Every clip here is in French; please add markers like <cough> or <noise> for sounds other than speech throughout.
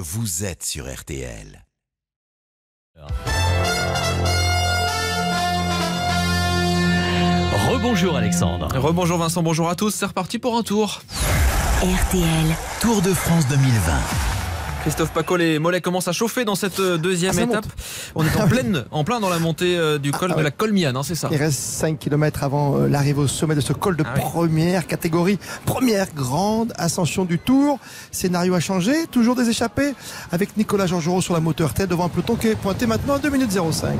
vous êtes sur RTL. Rebonjour Alexandre. Rebonjour Vincent, bonjour à tous, c'est reparti pour un tour. RTL. Tour de France 2020. Christophe Paco, les mollets commencent à chauffer dans cette euh, deuxième Ah, étape. On est en pleine, en plein dans la montée euh, du col Ah, de ouais. la Colmiane, hein, c'est ça. Il reste 5 km avant euh, l'arrivée au sommet de ce col de Ah oui. première catégorie, première grande ascension du Tour. Scénario a changé, toujours des échappées avec Nicolas Georgerot sur la moteur tête devant un peloton qui est pointé maintenant à 2 minutes 05.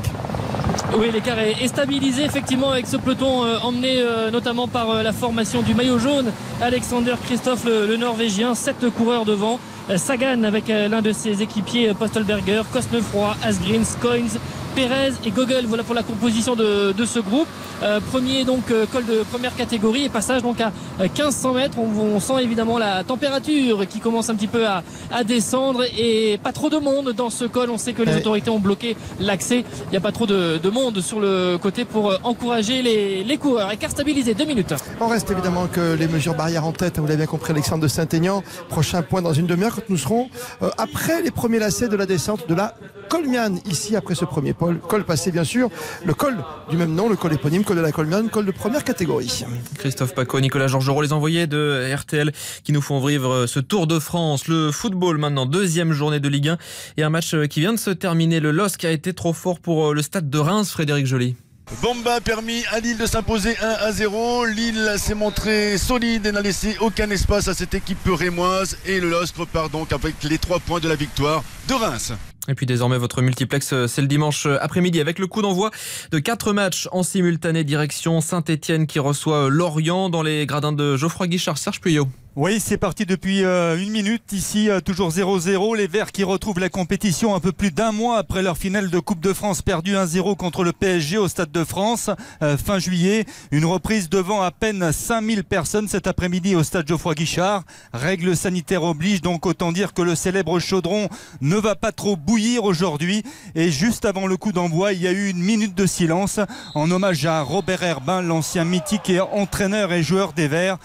Oui, l'écart est est stabilisé effectivement avec ce peloton euh, emmené euh, notamment par euh, la formation du maillot jaune. Alexander Christophe, le, le Norvégien, sept coureurs devant. Euh, Sagan avec euh, l'un de ses équipiers, euh, Postelberger, Cosnefroy, Asgreen, Coins, Perez et Gogol. Voilà pour la composition de, de ce groupe. Euh, premier donc euh, col de première catégorie et passage donc à euh, 1500 mètres. On, on sent évidemment la température qui commence un petit peu à, à descendre et pas trop de monde dans ce col. On sait que les autorités ont bloqué l'accès. Il n'y a pas trop de, de monde sur le côté pour euh, encourager les, les coureurs. Écart stabilisé, deux minutes. On reste évidemment que les mesures barrières en tête, vous l'avez bien compris Alexandre de Saint-Aignan. Prochain point dans une demi-heure quand nous serons euh, après les premiers lacets de la descente de la Colmiane, ici après ce premier pôle. Col passé bien sûr, le col du même nom, le col éponyme, col de la Colmiane, col de première catégorie. Christophe Paco, Nicolas Georgerot, les envoyés de RTL qui nous font vivre ce Tour de France. Le football maintenant, deuxième journée de Ligue 1 et un match qui vient de se terminer. Le LOSC a été trop fort pour euh, le stade de Reims, Frédéric Joly. Bomba a permis à Lille de s'imposer 1 à 0. Lille s'est montré solide et n'a laissé aucun espace à cette équipe rémoise. Et le LOSC repart donc avec les trois points de la victoire de Reims. Et puis désormais votre multiplex euh, c'est le dimanche euh, après-midi avec le coup d'envoi de quatre matchs en simultané direction Saint-Étienne qui reçoit euh, Lorient dans les gradins de Geoffroy Guichard, Serge Puyot. Oui, c'est parti depuis euh, une minute. Ici, euh, toujours 0-0. Les Verts qui retrouvent la compétition un peu plus d'un mois après leur finale de Coupe de France perdue 1-0 contre le PSG au Stade de France euh, fin juillet. Une reprise devant à peine 5000 personnes cet après-midi au Stade Geoffroy Guichard. Règles sanitaires obligent, donc autant dire que le célèbre chaudron ne va pas trop bouillir aujourd'hui. Et juste avant le coup d'envoi, il y a eu une minute de silence en hommage à Robert Herbin, l'ancien mythique et entraîneur et joueur des Verts,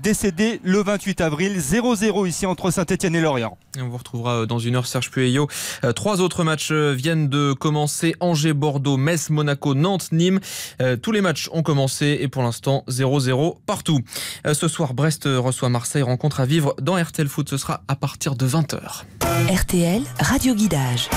décédé le 28 avril. 0-0 ici entre Saint-Etienne et Lorient. Et on vous retrouvera euh, dans une heure Serge Puyot. Euh, Trois autres matchs euh, viennent de commencer. Angers, Bordeaux, Metz, Monaco, Nantes, Nîmes. Tous les matchs ont commencé et pour l'instant 0-0 partout. Ce soir, Brest reçoit Marseille. Rencontre à vivre dans RTL Foot. Ce sera à partir de 20h. RTL, radio guidage.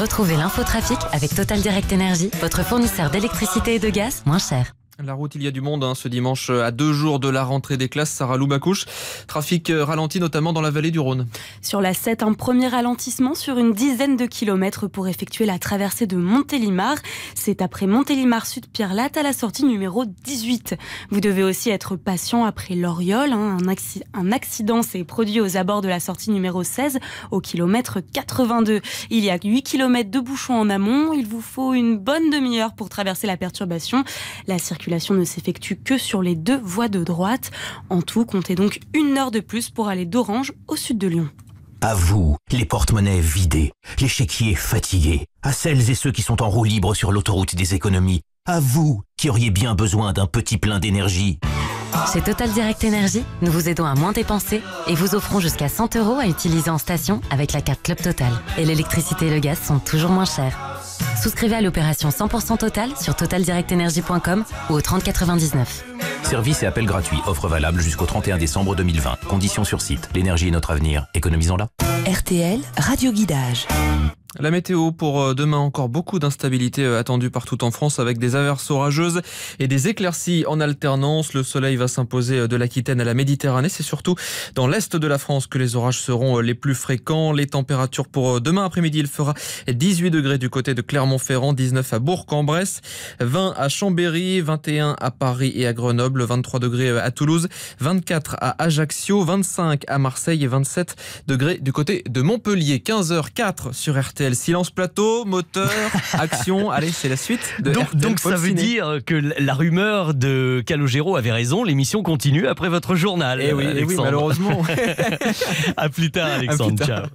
Retrouvez l'infotrafic avec Total Direct Énergie, votre fournisseur d'électricité et de gaz moins cher. La route, il y a du monde hein, ce dimanche à deux jours de la rentrée des classes. Sarah Loubacouche. Trafic euh, ralenti notamment dans la vallée du Rhône. Sur la 7, un premier ralentissement sur une dizaine de kilomètres pour effectuer la traversée de Montélimar. C'est après Montélimar Sud Pierre Latte à la sortie numéro 18. Vous devez aussi être patient après l'Oriole. hein. Un accident s'est produit aux abords de la sortie numéro 16 au kilomètre 82. Il y a 8 kilomètres de bouchons en amont. Il vous faut une bonne demi-heure pour traverser la perturbation. La circulation ne s'effectue que sur les deux voies de droite. En tout, comptez donc une heure de plus pour aller d'Orange au sud de Lyon. À vous, les porte-monnaies vidés, les chéquiers fatigués, à celles et ceux qui sont en roue libre sur l'autoroute des économies, à vous qui auriez bien besoin d'un petit plein d'énergie. Chez Total Direct Énergie, nous vous aidons à moins dépenser et vous offrons jusqu'à 100 euros à utiliser en station avec la carte Club Total. Et l'électricité et le gaz sont toujours moins chers. Souscrivez à l'opération 100% Total sur totaldirectenergie.com ou au 3099. Service et appel gratuit, offre valable jusqu'au 31 décembre 2020. Conditions sur site. L'énergie est notre avenir. Économisons-la. RTL, radio guidage. La météo pour euh, demain, encore beaucoup d'instabilité euh, attendue partout en France avec des averses orageuses et des éclaircies en alternance. Le soleil va s'imposer euh, de l'Aquitaine à la Méditerranée. C'est surtout dans l'est de la France que les orages seront les plus fréquents. Les températures pour demain après-midi, il fera 18 degrés du côté de Clermont-Ferrand, 19 à Bourg-en-Bresse, 20 à Chambéry, 21 à Paris et à Grenoble, 23 degrés à Toulouse, 24 à Ajaccio, 25 à Marseille et 27 degrés du côté de Montpellier. 15h04 sur RTL. Silence plateau, moteur, <laughs> action. Allez, c'est la suite de Donc, RTL donc ça veut dire que la rumeur de Calogero avait raison, l'émission continue après votre journal. Eh oui, eh oui, malheureusement. <laughs> à plus tard, <laughs> Alexandre. plus tard. Ciao.